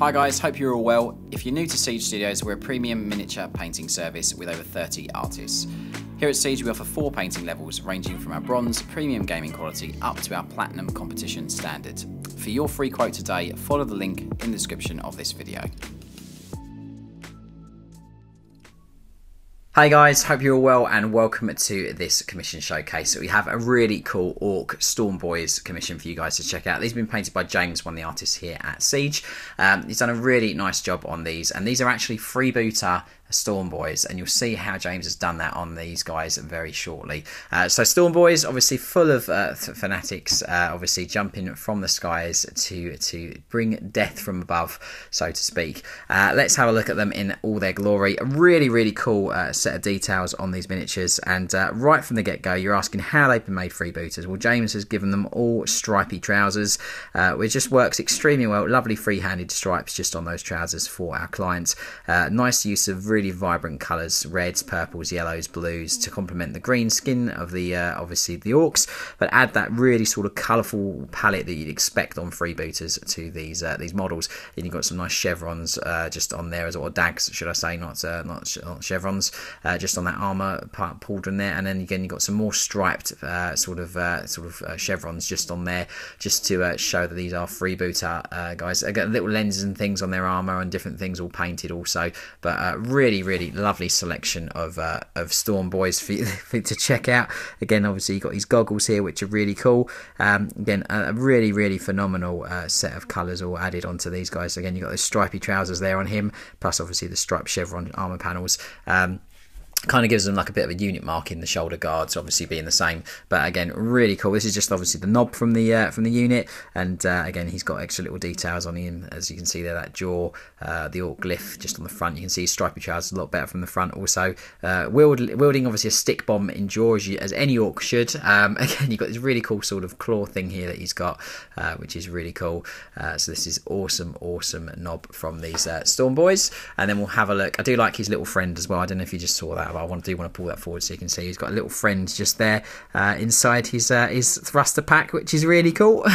Hi guys, hope you're all well. If you're new to Siege Studios, we're a premium miniature painting service with over 30 artists. Here at Siege, we offer four painting levels ranging from our bronze premium gaming quality up to our platinum competition standard. For your free quote today, follow the link in the description of this video. Hi guys, hope you're all well and welcome to this commission showcase. We have a really cool Ork Storm Boys commission for you guys to check out. These have been painted by James, one of the artists here at Siege. Um, he's done a really nice job on these and these are actually freebooter Stormboyz, and you'll see how James has done that on these guys very shortly. Uh, so Stormboyz, obviously full of uh, fanatics, uh, obviously jumping from the skies to to bring death from above, so to speak. Uh, let's have a look at them in all their glory. A really really cool uh, set of details on these miniatures, and uh, right from the get go, you're asking how they've been made Freebooterz. Well, James has given them all stripy trousers, which just works extremely well. Lovely free-handed stripes just on those trousers for our clients. nice use of really vibrant colours reds, purples, yellows, blues to complement the green skin of the uh, obviously the Orks, but add that really sort of colourful palette that you'd expect on Freebooterz to these uh, these models. And you've got some nice chevrons uh, just on there as well, dags, should I say, not uh, not, not, chevrons, uh, just on that armour part pauldron there. And then again, you've got some more striped uh, sort of sort of chevrons just on there, just to show that these are freebooter guys. I got little lenses and things on their armour and different things all painted also, but really really, really lovely selection of uh, of Stormboyz for you, to check out. Again, obviously you've got these goggles here, which are really cool. Um, again, a really, really phenomenal uh, set of colours all added onto these guys. Again, you've got those stripy trousers there on him, plus obviously the striped chevron armour panels. Um, kind of gives them like a bit of a unit mark in the shoulder guards obviously being the same. But again really cool. This is just obviously the Nob from the uh, from the unit. And uh, again he's got extra little details on him. As you can see there that jaw uh, the Ork glyph just on the front. You can see stripy trousers a lot better from the front also. Uh, wielding obviously a stick bomb in jaw as, you, as any Ork should. Um, again you've got this really cool sort of claw thing here that he's got uh, which is really cool. Uh, so this is awesome awesome Nob from these Stormboyz and then we'll have a look. I do like his little friend as well. I don't know if you just saw that I want to do want to pull that forward so you can see he's got a little friend just there uh, inside his uh, his thruster pack, which is really cool.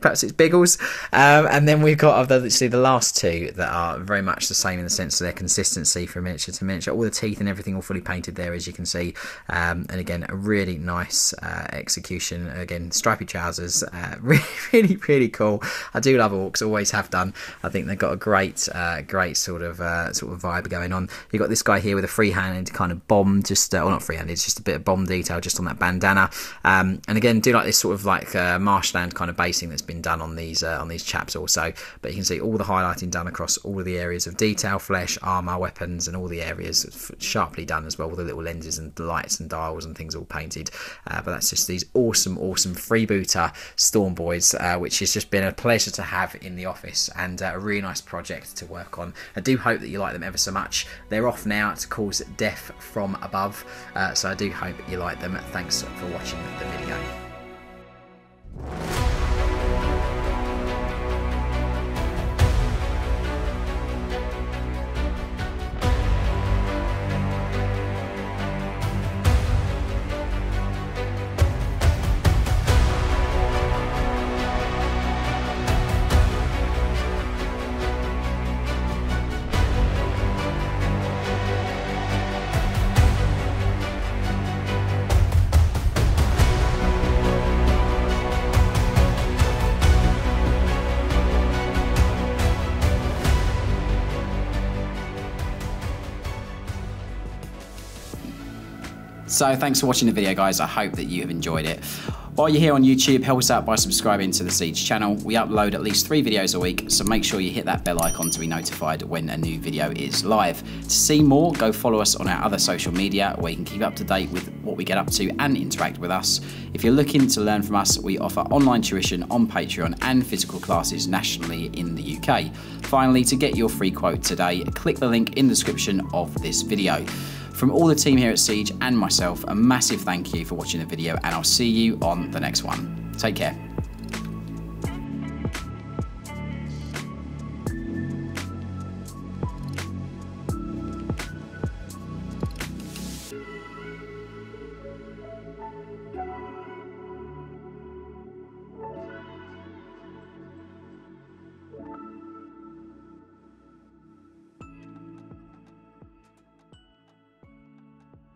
Perhaps it's Biggles, um, and then we've got obviously the last two that are very much the same in the sense of their consistency from miniature to miniature. All the teeth and everything all fully painted there, as you can see, um, and again a really nice uh, execution. Again, stripy trousers, uh, really, really, really cool. I do love Orks, always have done. I think they've got a great, uh, great sort of uh, sort of vibe going on. You've got this guy here with a free hand kind of bomb, just uh, well not freehand, it's just a bit of bomb detail just on that bandana. Um, and again, do like this sort of like uh, marshland kind of basing that's been done on these uh, on these chaps also. But you can see all the highlighting done across all of the areas of detail, flesh, armor, weapons, and all the areas sharply done as well with the little lenses and lights and dials and things all painted. Uh, but that's just these awesome, awesome freebooter Stormboyz, uh, which has just been a pleasure to have in the office and uh, a really nice project to work on. I do hope that you like them ever so much. They're off now to cause death from above. Uh, so I do hope you like them. Thanks for watching the video. So thanks for watching the video guys, I hope that you have enjoyed it. While you're here on YouTube, help us out by subscribing to the Siege channel. We upload at least three videos a week, so make sure you hit that bell icon to be notified when a new video is live. To see more, go follow us on our other social media where you can keep up to date with what we get up to and interact with us. If you're looking to learn from us, we offer online tuition on Patreon and physical classes nationally in the UK. Finally, to get your free quote today, click the link in the description of this video. From all the team here at Siege and myself, a massive thank you for watching the video, and I'll see you on the next one. Take care.